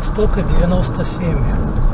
Владивостока 97.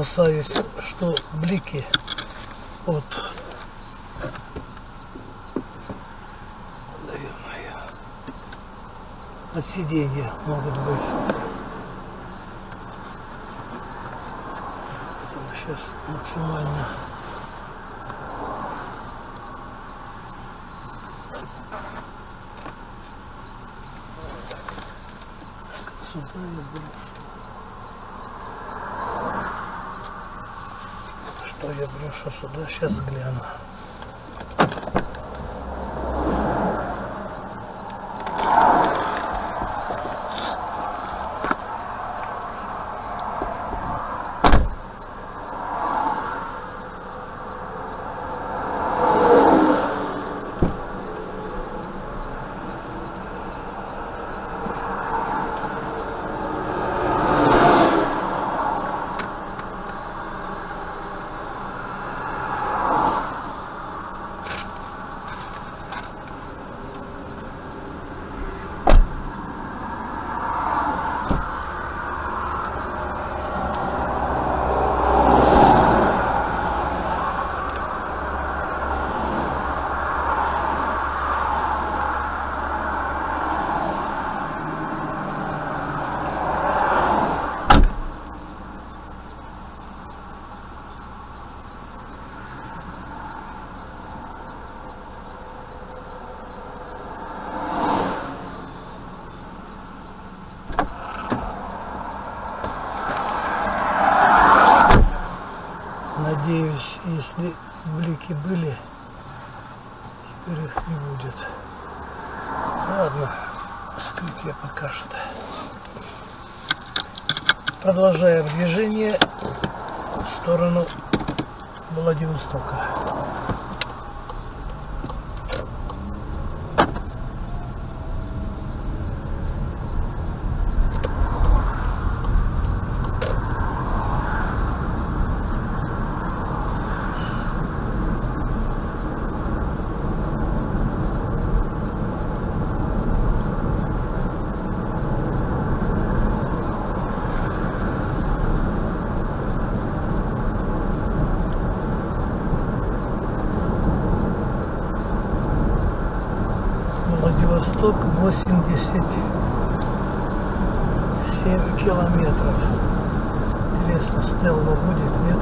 Опасаюсь, что блики от от сиденья могут быть. Сейчас максимально сюда я брошу. Что я брошу сюда, сейчас гляну. Продолжаем движение в сторону Владивостока. 87 километров. Интересно, Стелла будет, нет?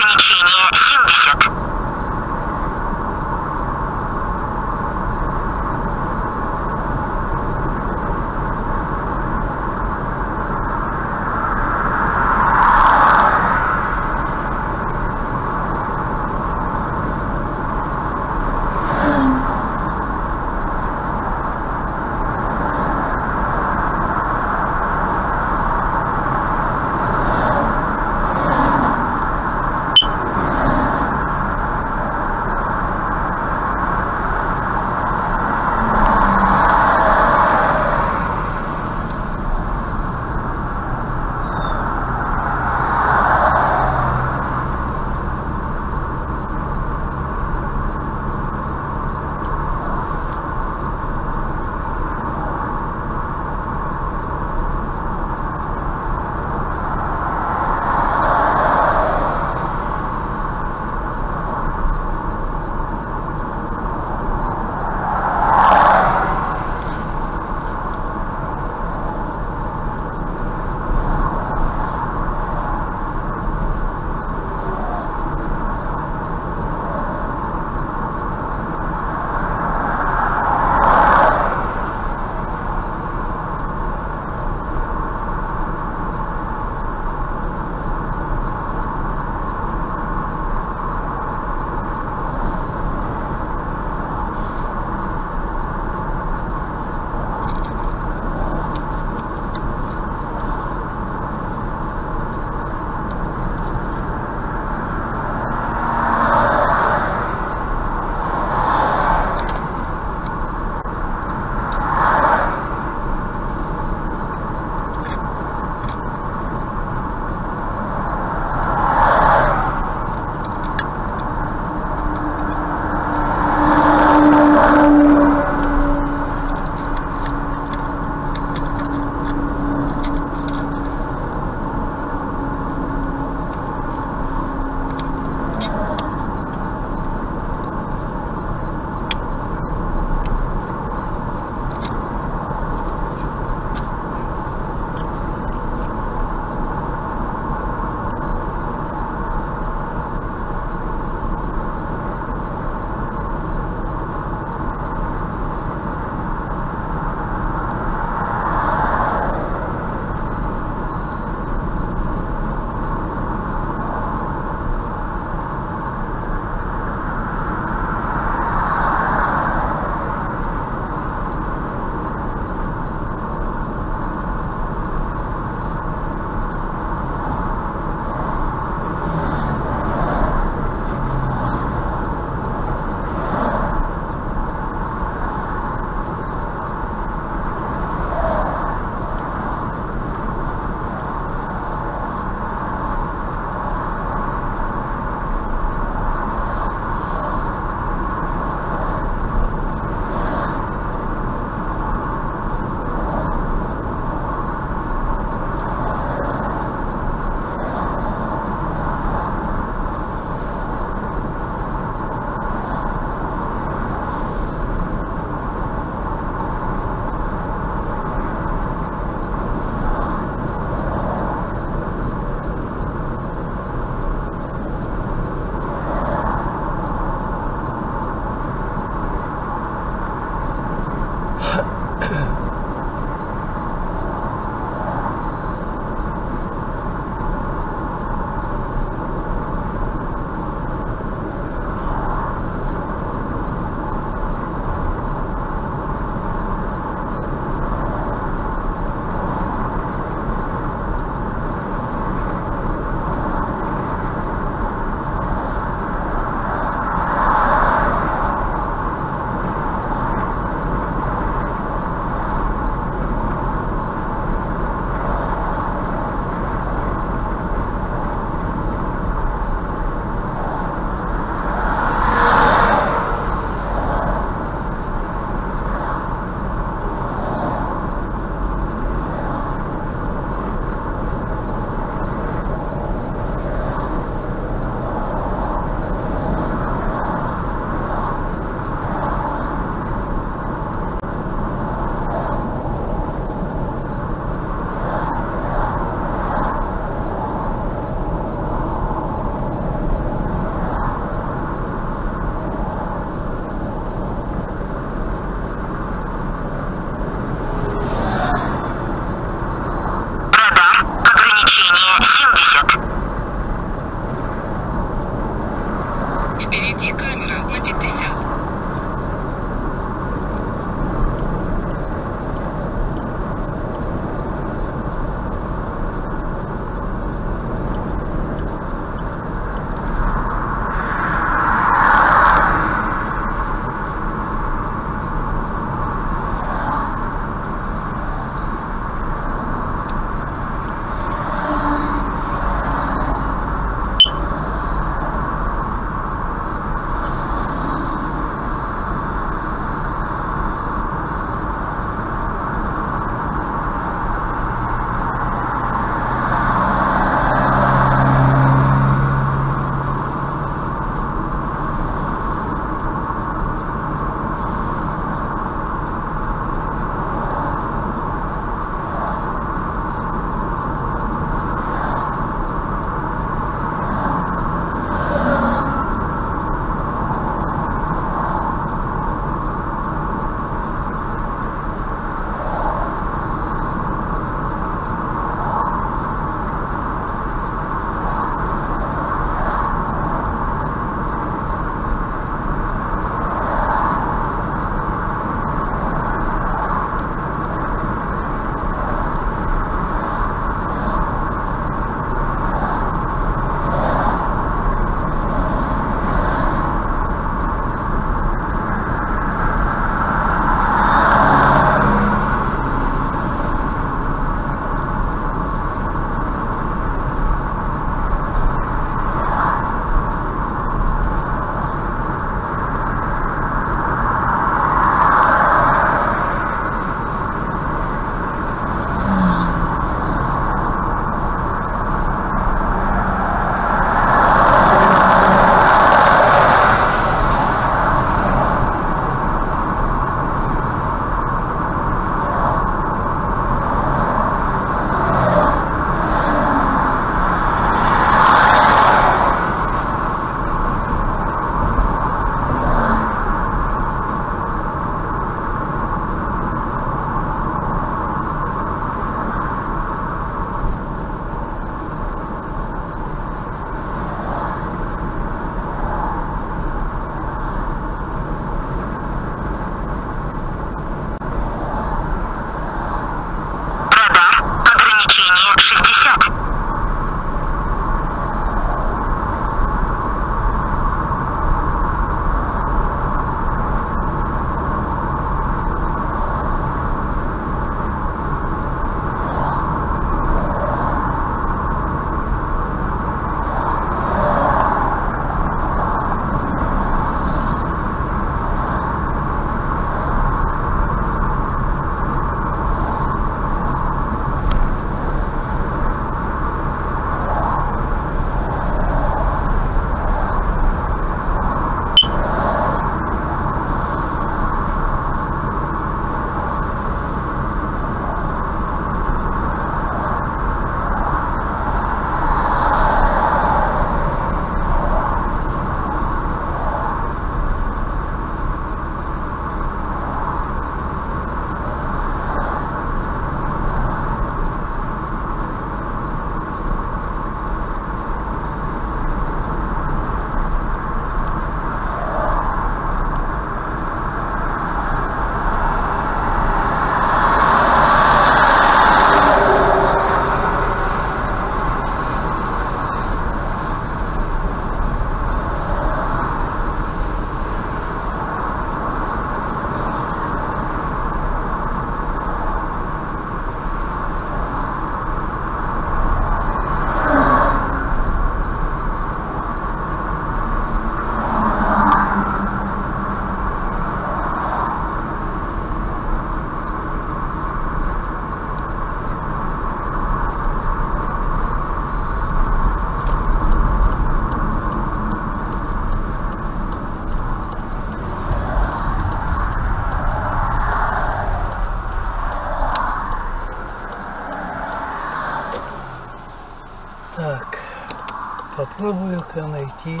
Попробую-ка найти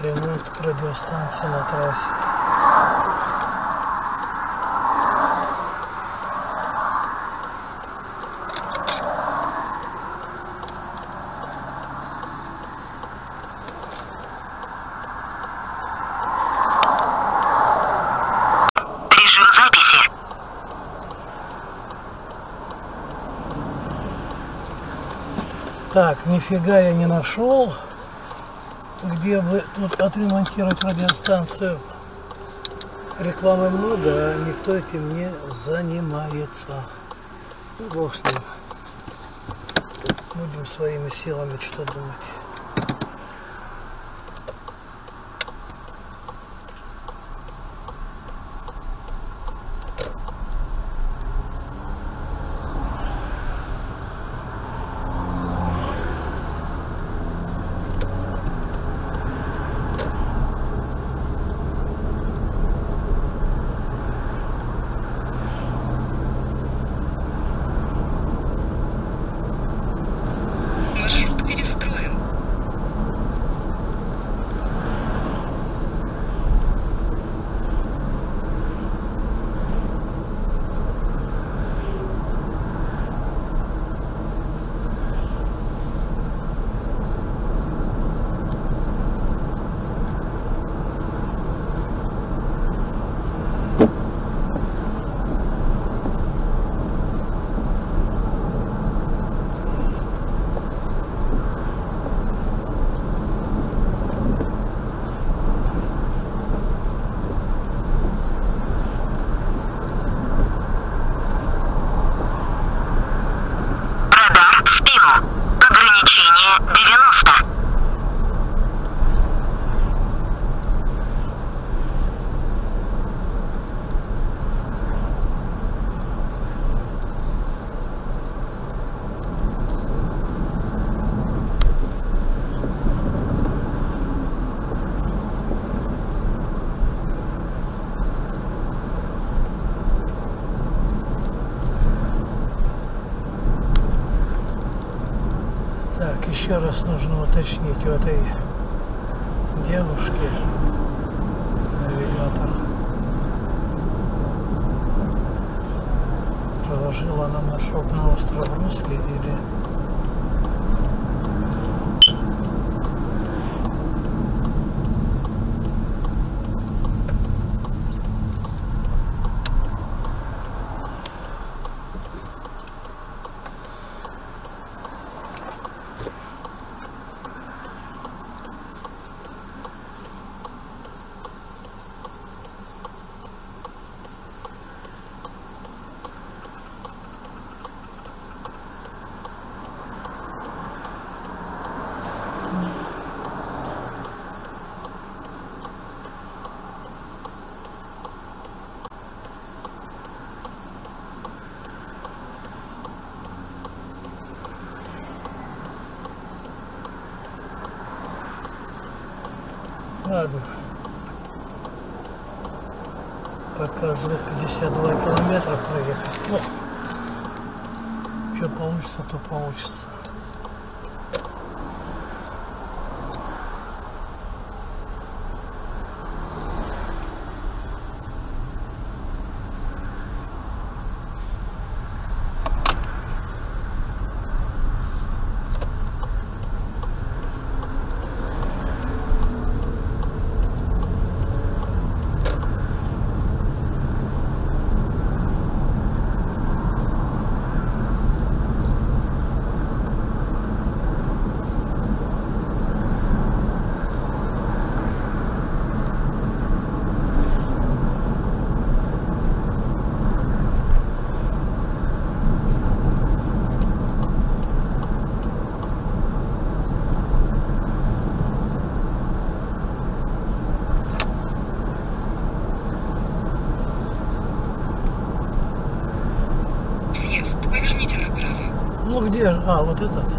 ремонт радиостанции на трассе. Так, нифига я не нашел, где бы тут отремонтировать радиостанцию. Рекламы много, а никто этим не занимается. Ну, бог. Будем своими силами что думать. Раз нужно уточнить у этой Показывает 52 километра проехать. Ну, что получится, то получится. Ну где же? А, вот этот.